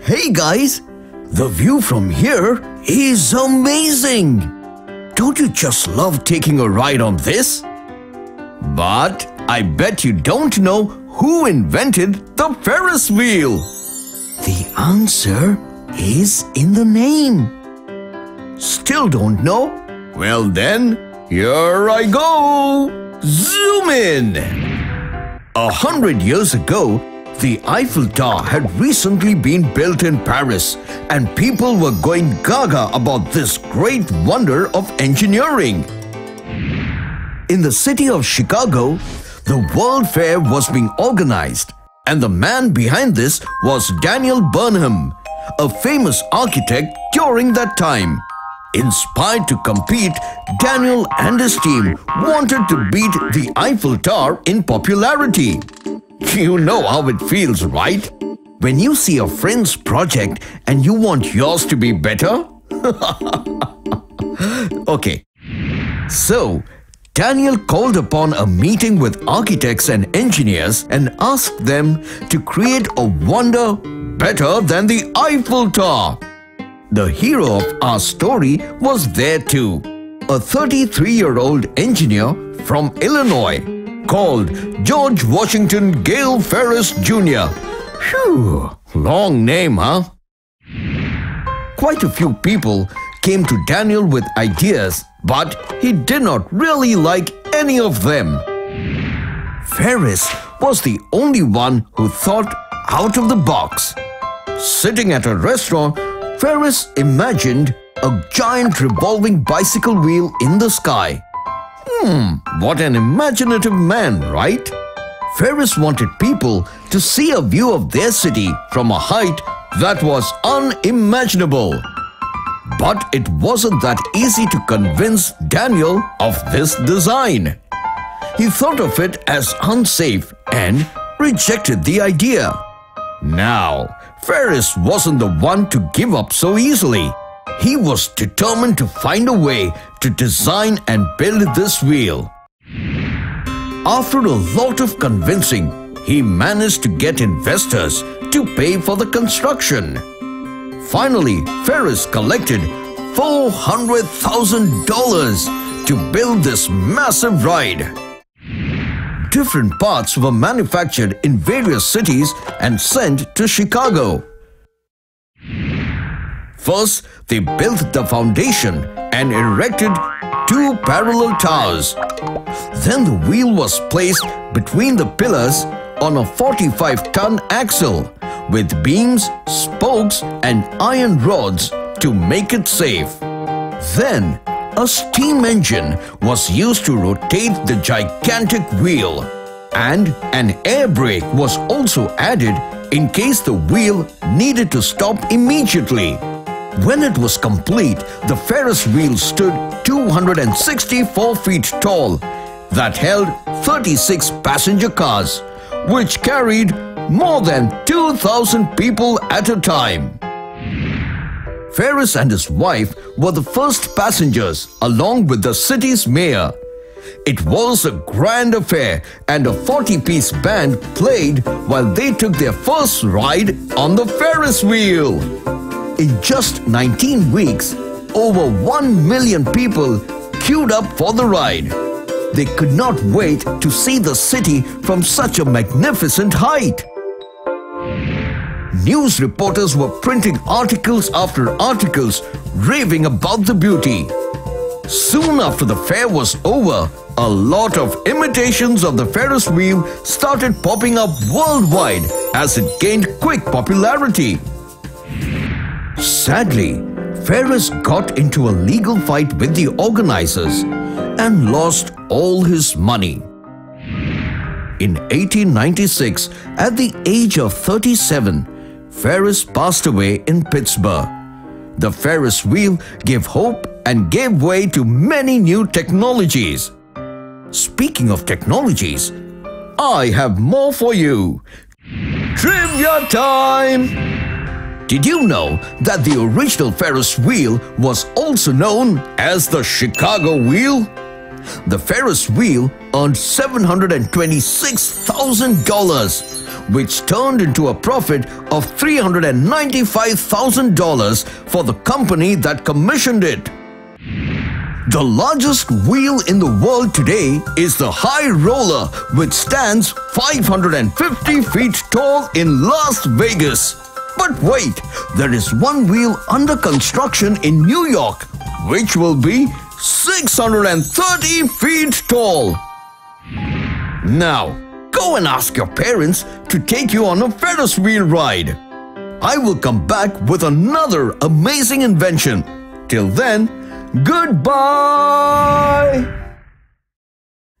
Hey guys, the view from here is amazing. Don't you just love taking a ride on this? But I bet you don't know who invented the Ferris wheel. The answer is in the name. Still don't know? Well then, here I go. Zoom in. A hundred years ago, the Eiffel Tower had recently been built in Paris and people were going gaga about this great wonder of engineering. In the city of Chicago, the World Fair was being organized and the man behind this was Daniel Burnham, a famous architect during that time. Inspired to compete, Daniel and his team wanted to beat the Eiffel Tower in popularity. You know how it feels, right? When you see a friend's project and you want yours to be better? okay. So, Daniel called upon a meeting with architects and engineers and asked them to create a wonder better than the Eiffel Tower. The hero of our story was there too. A 33-year-old engineer from Illinois called George Washington Gale Ferris Jr. Phew, long name, huh? Quite a few people came to Daniel with ideas, but he did not really like any of them. Ferris was the only one who thought out of the box. Sitting at a restaurant, Ferris imagined a giant revolving bicycle wheel in the sky. Hmm, what an imaginative man, right? Ferris wanted people to see a view of their city from a height that was unimaginable. But it wasn't that easy to convince Daniel of this design. He thought of it as unsafe and rejected the idea. Now, Ferris wasn't the one to give up so easily. He was determined to find a way to design and build this wheel. After a lot of convincing, he managed to get investors to pay for the construction. Finally, Ferris collected $400,000 to build this massive ride. Different parts were manufactured in various cities and sent to Chicago. First, they built the foundation and erected two parallel towers. Then the wheel was placed between the pillars on a 45-ton axle with beams, spokes and iron rods to make it safe. Then, a steam engine was used to rotate the gigantic wheel and an air brake was also added in case the wheel needed to stop immediately. When it was complete, the Ferris wheel stood 264 feet tall that held 36 passenger cars, which carried more than 2,000 people at a time. Ferris and his wife were the first passengers along with the city's mayor. It was a grand affair and a 40-piece band played while they took their first ride on the Ferris wheel. In just 19 weeks, over 1 million people queued up for the ride. They could not wait to see the city from such a magnificent height. News reporters were printing articles after articles raving about the beauty. Soon after the fair was over, a lot of imitations of the Ferris wheel started popping up worldwide as it gained quick popularity. Sadly, Ferris got into a legal fight with the organizers and lost all his money. In 1896, at the age of 37, Ferris passed away in Pittsburgh. The Ferris wheel gave hope and gave way to many new technologies. Speaking of technologies, I have more for you. Trivia time! Did you know that the original Ferris wheel was also known as the Chicago wheel? The Ferris wheel earned $726,000 which turned into a profit of $395,000 for the company that commissioned it. The largest wheel in the world today is the High Roller, which stands 550 feet tall in Las Vegas. But wait, there is one wheel under construction in New York, which will be 630 feet tall. Now, go and ask your parents to take you on a Ferris wheel ride. I will come back with another amazing invention. Till then, Goodbye!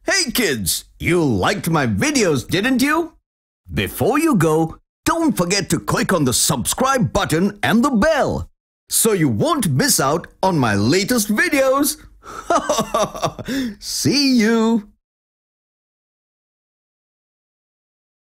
Hey kids, you liked my videos, didn't you? Before you go, don't forget to click on the subscribe button and the bell so you won't miss out on my latest videos. See you!